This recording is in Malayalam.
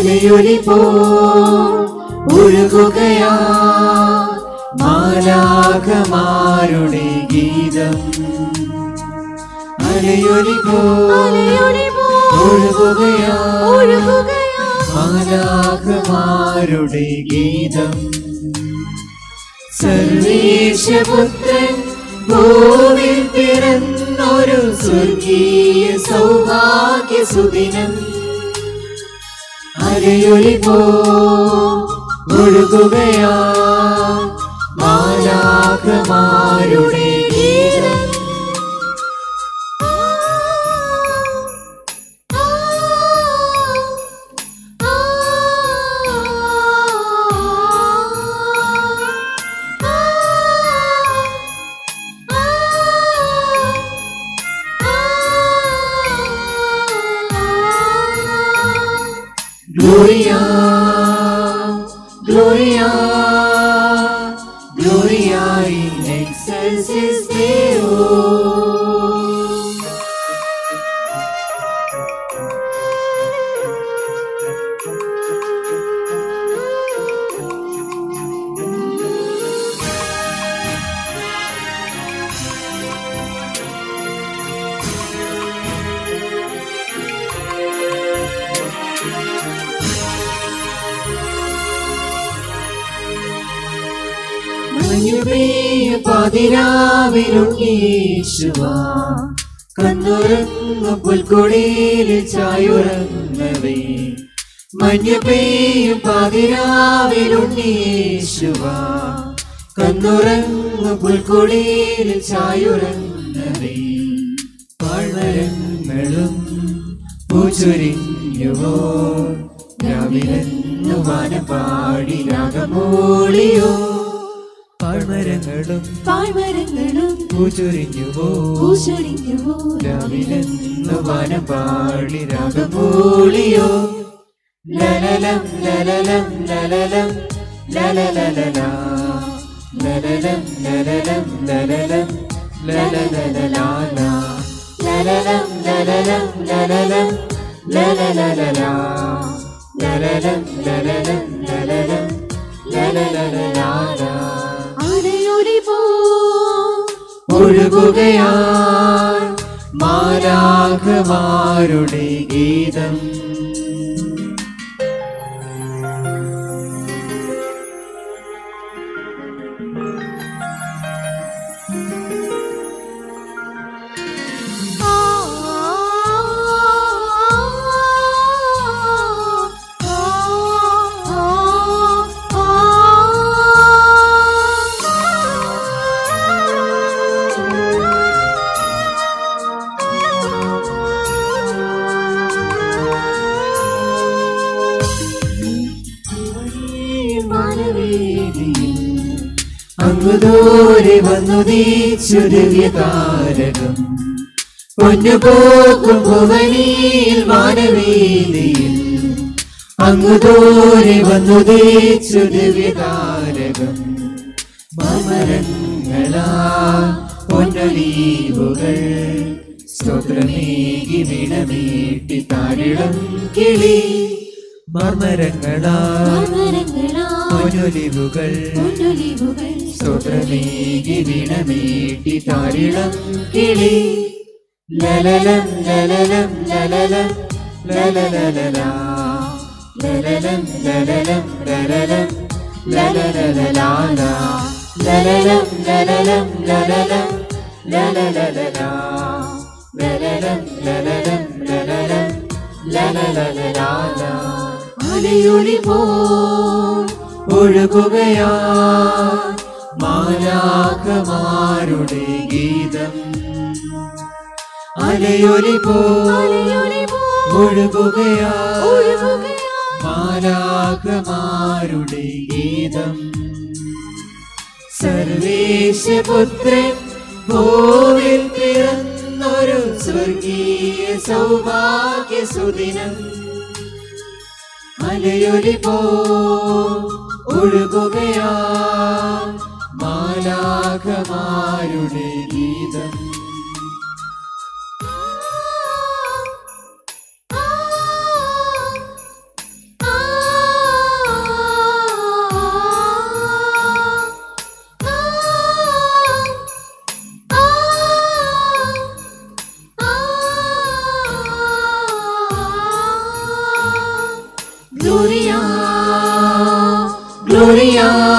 അലയൊലി പോഴുകുകയാ മാലാകമാരുടെ ഗീതം. അലയൊലി പോലാകമാരുടെ മാലാഖമാരുടെ ഗീതം. സർവേശപുത്രൻ ഭൂവിൽ പിറന്നൊരു സ്വർഗീയ സൗഭാഗ്യ സുദിനം അരയൊലി പോഴുകുകയാ മാലാഖമാരുടെ Gloria, Gloria, Gloria in excelsis പതിരാവിലുണ്ണീശുവാ കന്നുറങ്ങും പുൽക്കൊടിയിൽ ചായുറങ്ങവേ മഞ്ഞുപെയ്യും പതിരാവിലുണ്ണീശുവാ കന്നുറങ്ങും പുൽക്കൊടിയിൽ ചായുറങ്ങവേ പഴങ്ങളും പൂച്ചൊരിഞ്ഞുവോ രാവിലെന്നു വനപാടി രാഗമൂളിയോ പാഴ്മരങ്ങളും പാഴ്മരങ്ങളും പൂച്ചൊരിഞ്ഞുവോ പൂച്ചൊരിഞ്ഞുവോ രാവിലെന്നു വാനപാടി രാഗമൂളിയോ ലലലം ലലലം ലലലം ലലലലല. ലലലം ലലലം ലലലം ലലലലലാല ലലലം ലലലം ലലലം ലലലലലാ. ലലലം ലലലം ലലലം അലയൊലി ഒഴുകുകയാൽ മാരാഘമാരുടെ ഗീതം. അങ്ങു ദൂരെ വന്നു നീച്ചു താരകം. പൊന്നു പോക്കും ഭുവനിയിൽ മാനവീതിയിൽ. അങ്ങു ദൂരെ വന്നു നീച്ചു താരകം. മമരങ്ങളാ പൊന്നലീവുകൾ സ്തോത്രമേകി വിടമീട്ടി താരിളം കിളി. മർമരങ്ങളാ പൊന്നൊലിവുകൾ. സ്തോത്രമേകി വിണമേട്ടി താരിളം കിളി. ലലലം ലലലം ലലലം ലലലലലാ. ലലലം ലലലം ലലലം ലലലലലാലാ ലലലം ലലലം ലലലം ലലലലലാ. ലലലം ലലലം ലലലം ലലലലലാല അലയൊളി പോ ഒഴുകുകയാ. മാലാഖമാരുടെ ഗീതം. അലയൊലി പോ ഗീതം മാലാഖമാരുടെ ഗീതം. സർവേശപുത്രൻ ഭൂവിൽ പിറന്നൊരു സ്വർഗീയ സൗഭാഗ്യ സുദിനം അലയൊലി പോ ഒഴുകുകയാ. മാലാഖമാരുടെ ഗീതം Gloria, Gloria.